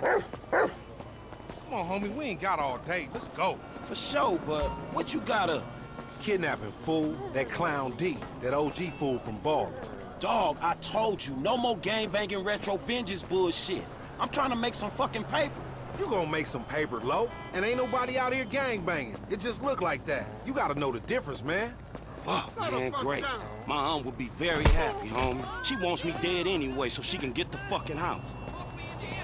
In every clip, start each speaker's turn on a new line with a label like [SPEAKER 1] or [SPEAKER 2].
[SPEAKER 1] Come on, homie, we ain't got all day. Let's go.
[SPEAKER 2] For sure, but what you got up?
[SPEAKER 1] Kidnapping, fool. That clown D. That OG fool from Ballas.
[SPEAKER 2] Dog, I told you, no more gang-banging retro vengeance bullshit. I'm trying to make some fucking paper.
[SPEAKER 1] You gonna make some paper, low, and ain't nobody out here gang banging. It just look like that. You gotta know the difference, man.
[SPEAKER 2] Fuck, man, great. My aunt would be very happy, homie. She wants me dead anyway so she can get the fucking house.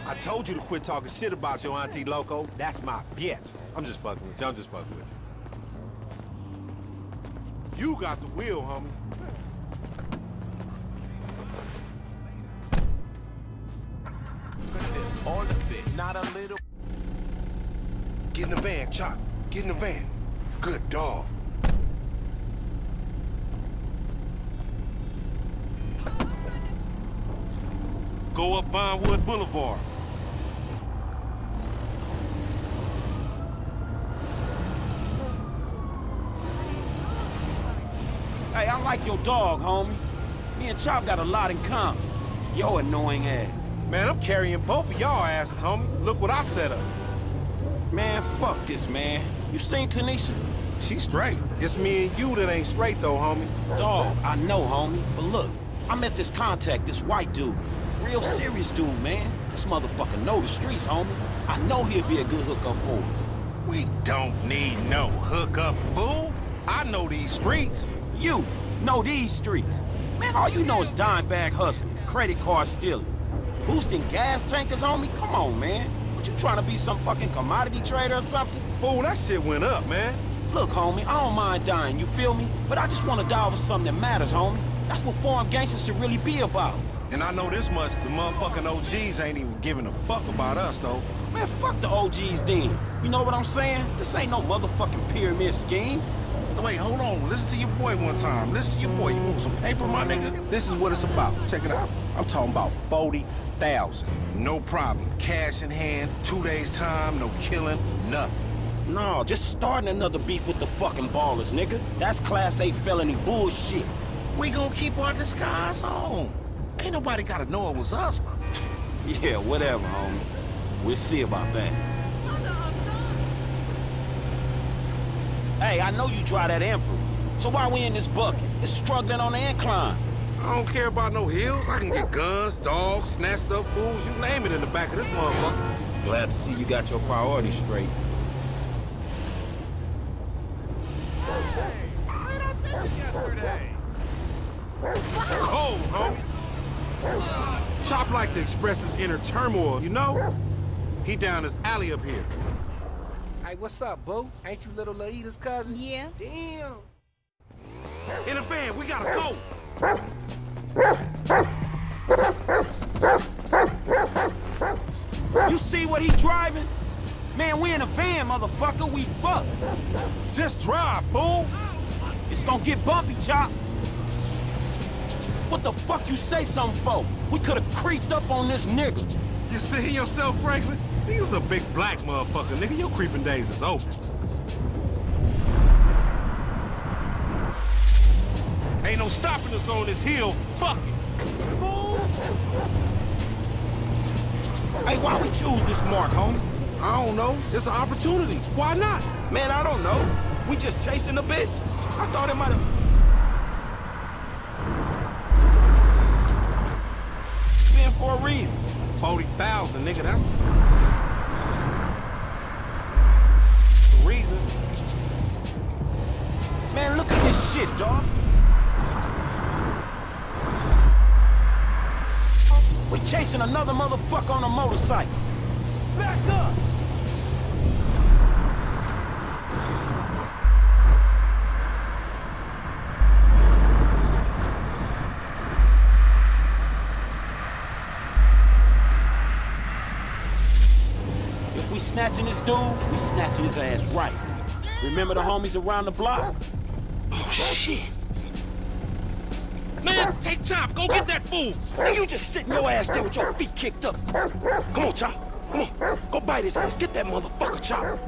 [SPEAKER 1] I told you to quit talking shit about your auntie Loco. That's my bitch. I'm just fucking with you. I'm just fucking with you. You got the wheel, homie.
[SPEAKER 3] All the fit, not a little.
[SPEAKER 1] Get in the van, Chop. Get in the van. Good dog. Go up Vinewood Boulevard.
[SPEAKER 2] I like your dog, homie. Me and Chop got a lot in common. Yo annoying ass.
[SPEAKER 1] Man, I'm carrying both of y'all asses, homie. Look what I set up.
[SPEAKER 2] Man, fuck this, man. You seen Tanisha?
[SPEAKER 1] She straight. It's me and you that ain't straight, though, homie.
[SPEAKER 2] Dog, I know, homie. But look, I met this contact, this white dude. Real serious dude, man. This motherfucker know the streets, homie. I know he'll be a good hookup for us.
[SPEAKER 1] We don't need no hookup, fool. I know these streets.
[SPEAKER 2] You know these streets. Man, all you know is dime bag hustling, credit card stealing. Boosting gas tankers on me? Come on, man. What you trying to be some fucking commodity trader or something?
[SPEAKER 1] Fool, that shit went up, man.
[SPEAKER 2] Look, homie, I don't mind dying, you feel me? But I just want to die over something that matters, homie. That's what foreign gangsters should really be about.
[SPEAKER 1] And I know this much, the motherfucking OGs ain't even giving a fuck about us, though.
[SPEAKER 2] Man, fuck the OGs then. You know what I'm saying? This ain't no motherfucking pyramid scheme.
[SPEAKER 1] Wait, hold on. Listen to your boy one time. Listen to your boy. You want some paper, my nigga? This is what it's about. Check it out. I'm talking about 40,000. No problem. Cash in hand, two days time, no killing, nothing.
[SPEAKER 2] No, just starting another beef with the fucking Ballas, nigga. That's class A felony bullshit.
[SPEAKER 1] We gonna keep our disguise on. Ain't nobody gotta know it was us.
[SPEAKER 2] Yeah, whatever, homie. We'll see about that. Hey, I know you drive that Emperor. So why we in this bucket? It's struggling on the incline.
[SPEAKER 1] I don't care about no hills. I can get guns, dogs, snatched up fools, you name it in the back of this motherfucker.
[SPEAKER 2] Glad to see you got your priorities straight.
[SPEAKER 1] Cold, homie. Chop like to express his inner turmoil, you know? He down this alley up here.
[SPEAKER 4] Hey, what's up, boo? Ain't you little Laida's cousin?
[SPEAKER 5] Yeah.
[SPEAKER 4] Damn.
[SPEAKER 1] In the van, we gotta go.
[SPEAKER 2] You see what he driving? Man, we in a van, motherfucker. We fucked.
[SPEAKER 1] Just drive, fool.
[SPEAKER 2] It's gonna get bumpy, Chop. What the fuck you say something for? We could've creeped up on this nigga.
[SPEAKER 1] You see yourself, Franklin? He was a big black motherfucker, nigga. Your creeping days is over. Ain't no stopping us on this hill. Fuck it.
[SPEAKER 2] Hey, why we choose this mark, homie?
[SPEAKER 1] I don't know. It's an opportunity. Why not?
[SPEAKER 2] Man, I don't know. We just chasing the bitch. I thought it might've... Been for a reason.
[SPEAKER 1] 40,000, nigga. That's
[SPEAKER 2] shit, dog. We chasing another motherfucker on a motorcycle. Back up! If we snatching this dude, we snatching his ass right. Remember the homies around the block? Shit.
[SPEAKER 1] Man, take Chop. Go get that fool.
[SPEAKER 2] Hey, you just sitting your ass there with your feet kicked up. Come on, Chop. Come on. Go bite his ass. Get that motherfucker, Chop.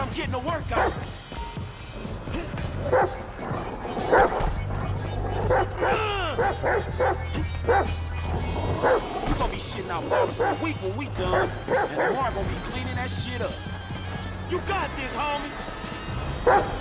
[SPEAKER 2] I'm getting a workout. You gonna be shitting out bottles for a week when we done, and Lamar gonna be cleaning that shit up. You got this, homie.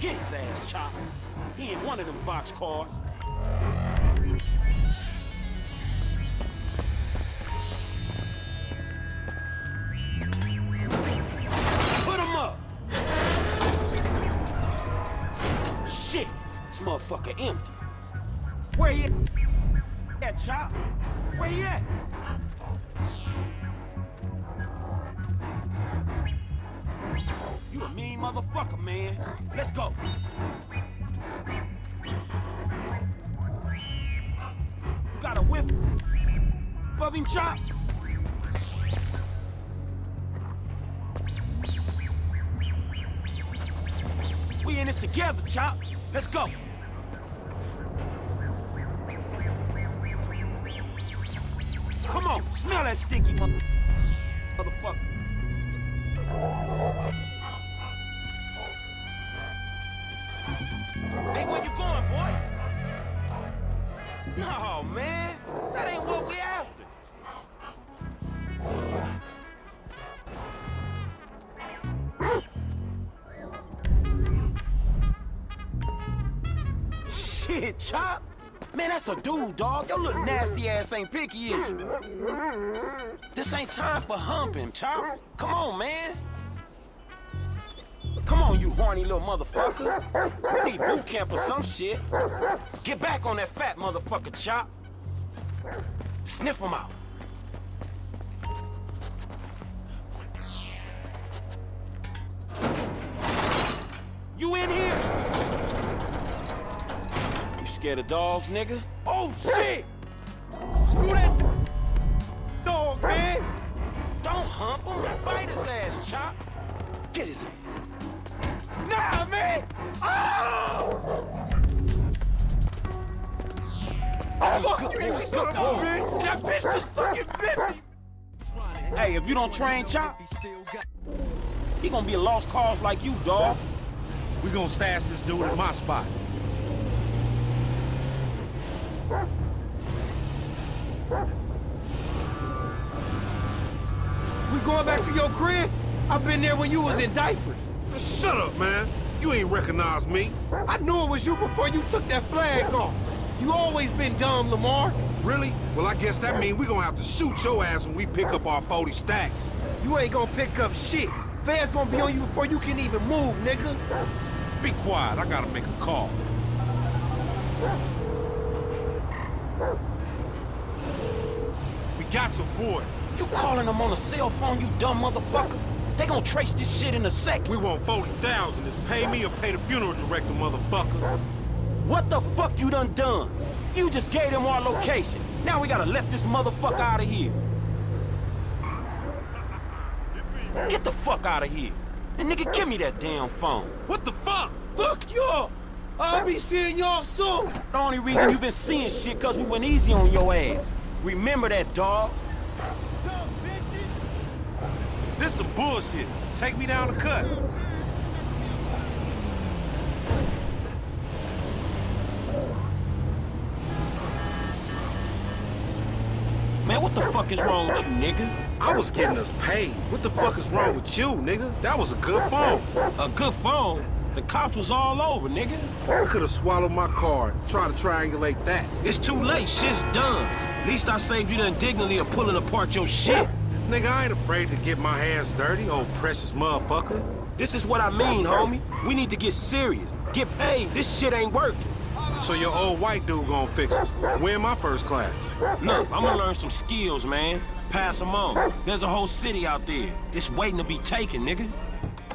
[SPEAKER 2] Get his ass, Chop. He ain't one of them box cars. Put him up! Shit! This motherfucker empty. Where he at, Chop? Where he at? You a mean motherfucker, man. Let's go. You got a whip of him, Chop? We in this together, Chop. Let's go. Come on, smell that stinky mother motherfucker. No, man. That ain't what we after. Shit, Chop. Man, that's a dude, dog. Your little nasty ass ain't picky, is you? This ain't time for humping, Chop. Come on, man. Come on, you horny little motherfucker. We need boot camp or some shit. Get back on that fat motherfucker, Chop. Sniff him out. You in here? You scared of dogs, nigga? Oh, shit! Screw that dog, man! Don't hump him. Fight his ass, Chop. Get his ass. Nah, man! Oh! Fuck you, you son of a bitch! That bitch just fucking bit me! Hey, if you don't train Chop, he gonna be a lost cause like you, dog.
[SPEAKER 1] We gonna stash this dude at my spot.
[SPEAKER 4] We going back to your crib? I've been there when you was in diapers.
[SPEAKER 1] Shut up, man. You ain't recognize me.
[SPEAKER 4] I knew it was you before you took that flag off. You always been dumb, Lamar.
[SPEAKER 1] Really? Well, I guess that means we gonna have to shoot your ass when we pick up our 40 stacks.
[SPEAKER 4] You ain't gonna pick up shit. Fans gonna be on you before you can even move, nigga.
[SPEAKER 1] Be quiet. I gotta make a call. We got your boy.
[SPEAKER 2] You calling him on a cell phone, you dumb motherfucker? They gonna trace this shit in a second.
[SPEAKER 1] We want 40,000. It's pay me or pay the funeral director, motherfucker.
[SPEAKER 2] What the fuck you done done? You just gave them our location. Now we gotta let this motherfucker out of here. Get the fuck out of here. And nigga, give me that damn phone.
[SPEAKER 1] What the fuck?
[SPEAKER 4] Fuck y'all. I'll be seeing y'all soon.
[SPEAKER 2] The only reason you been seeing shit cause we went easy on your ass. Remember that, dog?
[SPEAKER 1] This some bullshit. Take me down the cut.
[SPEAKER 2] Man, what the fuck is wrong with you, nigga?
[SPEAKER 1] I was getting us paid. What the fuck is wrong with you, nigga? That was a good phone.
[SPEAKER 2] A good phone? The cops was all over, nigga.
[SPEAKER 1] I could have swallowed my card. Try to triangulate that.
[SPEAKER 2] It's too late, shit's done. At least I saved you the indignity of pulling apart your shit.
[SPEAKER 1] Nigga, I ain't afraid to get my hands dirty, old precious motherfucker.
[SPEAKER 2] This is what I mean, homie. We need to get serious. Get paid. This shit ain't working.
[SPEAKER 1] So your old white dude gonna fix us. When my first class?
[SPEAKER 2] Look, I'm gonna learn some skills, man. Pass them on. There's a whole city out there. It's waiting to be taken, nigga.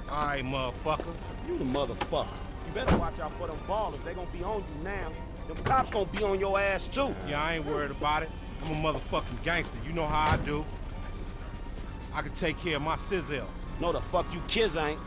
[SPEAKER 1] All right, motherfucker.
[SPEAKER 2] You the motherfucker. You better watch out for them Ballas. They gonna be on you now. Them cops gonna be on your ass, too.
[SPEAKER 1] Yeah, I ain't worried about it. I'm a motherfucking gangster. You know how I do. I can take care of my sizzle.
[SPEAKER 2] No, the fuck you kids ain't.